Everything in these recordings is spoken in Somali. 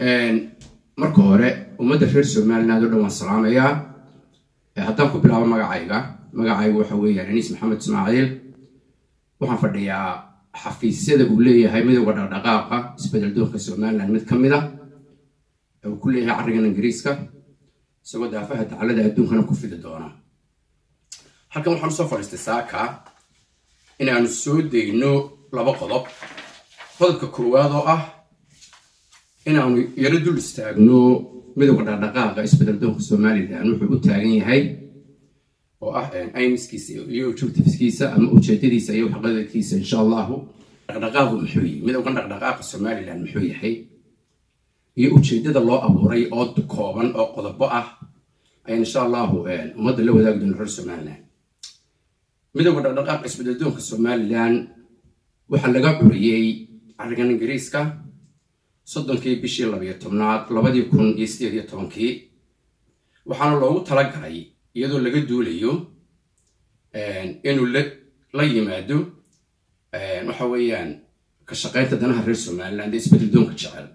marka hore ummadda reer somaliland oo dhan waan salaamayaa haddaan ku bilaabo magacayga magacayga waxa weeyaan aniis maxamed ismaaciil. Waxaan fadhiyaa xafiisyada uu leeyahay midowga dhaqdhaqaaqa isbeddel doonka somaliland mid ka mid a uu ku leeyahay carrigan ingiriiska isagoo daafaha dacalada adduunkana ku fidi doona. Halkan waxaan u soo fadhiistay saaka inaanu soo dayno laba qodob. Qodobka koowaad oo ah inaanu yaro dul istaagno midowga dhaqdhaqaaqa isbeddel doonka somalilan wuxuu u taagan yahay. Oo ah aymiskiisa iyo objectiveskiisa ama ujeedadiisa iyo waxqabadkiisa insha allahu dhaqdhaqaaqu muxuu yihi midowgan dhaqdhaqaaqa somalilan muxuu yahay. Iyo ujeedada loo abuuray oo kooban oo qodobo ah ayaan insha allahu ummadda la wadaagi doona reer somalilan midowga dhaqdhaqaaqa isbeddel doonka somalilan waxaa laga curiyey carrigan ingiriiska soddonkii bishii labayo tobnaad labadii kun iyo sideed iyo tobankii waxaana loogu talagalay iyadoo laga duulayo inuu la yimaado waxa weeyaan ka shaqaynta danaha reer somaliland ee isbeddel doonka jecel.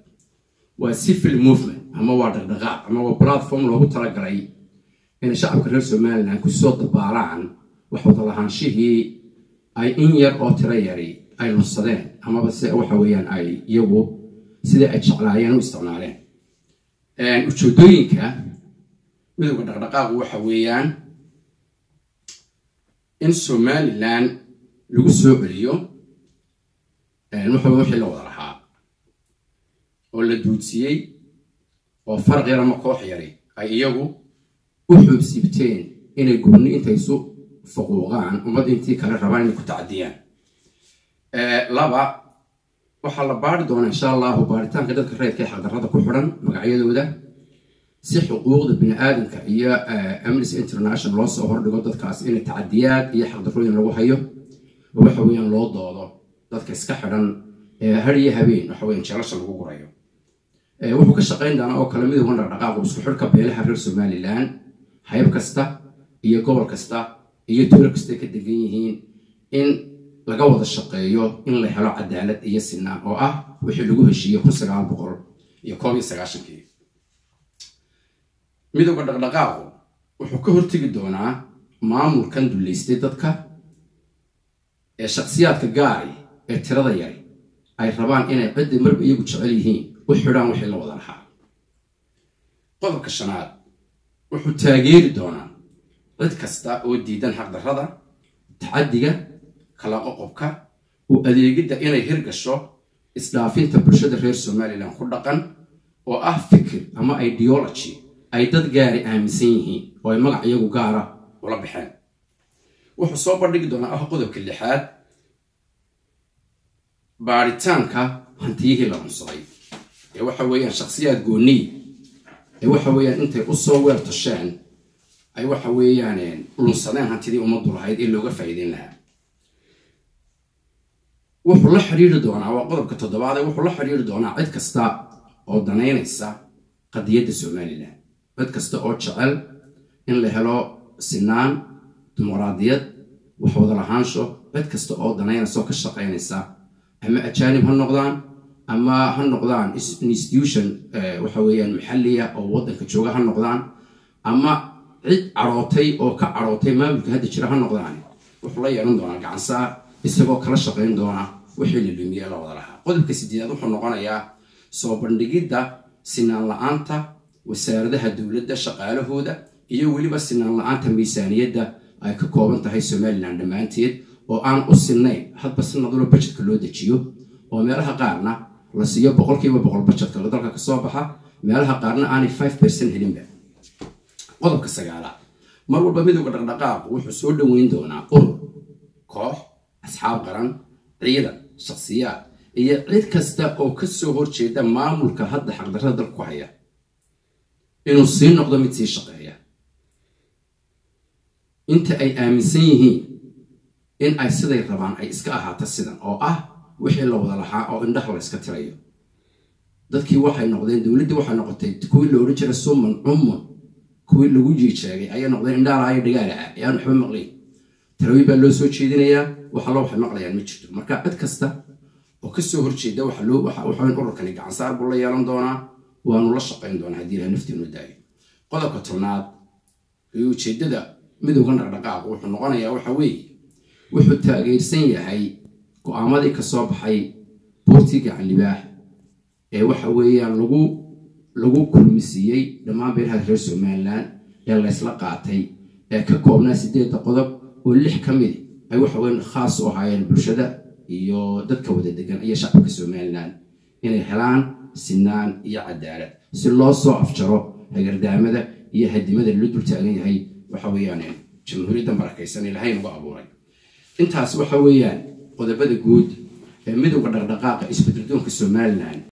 Waa civil movement ama waa dhaqdhaqaaq ama waa platform loogu talagalay inay shacabka reer somaliland ku soo dabaalaan wax wadalahaanshihii ay in yar oo tiro yari ay lunsadeen amaba se waxa weeyaan ay iyagu sida ay jeclaayeen u isticmaaleen. Ujeedooyinka midowga dhaqdhaqaaqu waxa weeyaan in somalilan lagu soo celiyo waxa wixii la wada lahaa oo la duudsiyey oo farq yar ama koox yari ay iyagu u xoobsiibteen inay goonni intaysu fuquuqaan ummad intii kale rabaan inay ku tacdiyaan. Laba waxaa la baari doonaa insha allahu baaritaanka dadka reerka ee xaqdarrada ku xidhan magacyadooda si xuquuqda bini aadamka iyo amnesty international loo soo hordhigo dadkaas inay tacadiyaad iyo xaqdarrooyin lagu hayo. Oo waxa weeyaan loo doodo dadka iska xidhan har iyo habeen waxa weeyaan jeelasha lagu gurayo. Wuxuu ka shaqayn doonaa oo kale midowgan dhaqdhaqaaqu isku xidhka beelaha reer somaliland hayb kasta iyo gobol kasta iyo tuulo kasta ka degan yihiin in laga wada shaqeeyo in la helo cadaalad iyo sinaan oo ah wixii lagu heshiiyey kun sagaal boqol iyo koob iyo sagaashankii. Midowga dhaqdhaqaaqu wuxuu ka hortegi doonaa maamulkan dullaystay dadka ee shakhsiyaadka gaari ee tirada yari. Ay rabaan inay ciddi marba iyagu jecel yihiin. U xidhaan wixii la wada lahaa qodobka shanaad wuxuu taageeri doonaa cid kasta oo diidan xaqdarrada tacaddiga kala qoqobka u adeegidda inay hirgasho isdhaafinta bulshada reer somalilan ku dhaqan oo ah fikir ama ideology ay dad gaari aaminsan yihiin oo ay magac iyagu gaara ula baxeen. Wuxuu soo bandhigi doonaa ah qodobka lixaad baaritaanka hantiyihii la cunsaday. Ee waxa weeyaan shakhsiyaad gooniy ee waxa weeyaan intay u soo weer tasheen ay waxa weeyaan lunsadeen hantidii ummaddu lahayd ee looga faa'iideyn lahaa wuxuu la xidhiiri doonaa waa qodobka toddobaad ee wuxuu la xidhiiri doonaa cid kasta oo danaynaysa qadiyadda somalilan cid kasta oo jecel in la helo sinaan dimuqraadiyad wax lahaansho cid kasta oo danaynaysa oo ka shaqaynaysa. Ama ajaanib ha noqdaan ama ha noqdaan institution waxa weeyaan maxalliya oo waddanka jooga ha noqdaan ama cid cadhootay oo ka cadhootay maamulka hadda jira ha noqdaan wuxuu la yeelan doonaa gacansaa isagoo kala shaqayn doona wixii la lumiye la wada lahaa qodobka sideedaad wuxuu noqonayaa soo bandhigidda sinaan la'aanta wasaaradaha dowladda shaqaalahooda iyo weliba sinaan la'aanta miisaaniyadda ay ka kooban tahay somalilan dhammaanteed oo aan u sinnayn hadba sanadula bajetka loo dejiyo oo meelaha qaarna la siiyo boqolkiiba boqol bajetka dalka ka soo baxa meelaha qaarna aanay five percent helinba. Qodobka sagaalaad mar walba midowga dhaqdhaqaaqu wuxuu soo dhoweyn doonaa urur koox asxaab qaran ciidan shakhsiyaad iyo cid kasta oo ka soo horjeeda maamulka hadda xaqdarrada dalka ku haya inuu sii noqdo mid sii shaqeeya. Inta ay aaminsan yihiin in ay siday rabaan ay iska ahaato sidan oo ah wixii la wada lahaa oo indhaha la yska tirayo. Dadkii waxay noqdeen dowladdii waxay noqotay kuwii la odhan jiray suman cumun kuwii lagu jiijeegay ayay noqdeen indhaala iyo dhigaala ah ee waxba maqlayn talooyin baa loo soo jeedinayaa loo waxay maqlayaan ma jirto. Marka cid kasta oo ka soo horjeeda waxa loo waxa waxa ururkani gacansaar buu la yeelan doonaa waanu la shaqayn doonaa haddii ilahay naftiinu daayo. Qodobka tobnaad iyo ujeeddada midowga dhaqdhaqaaq wuxuu noqonayaa waxa wuxuu taageersan yahay go'aamadii ka soo baxay libaax ee waxa weeyaan lagu kulmisiiyey dhammaan beeraha reer somalilan ee laysla qaatay ee ka koobnaa sideedda qodob oo lix ka midi ay waxa weyan khaas u ahaayeen bulshada iyo dadka wada degan iyo shacabka somalilan inay helaan sinaan iyo cadaalad. Si loo soo afjaro hagardaamada iyo hadimada la dul taagan yahay waxa weeyaan jamhuuriyadda barakaysan ilahay nagu abuuray. Intaas waxa weeyaan qodobada guud ee midowga dhaqdhaqaaqa isbeddeldoonka somalilan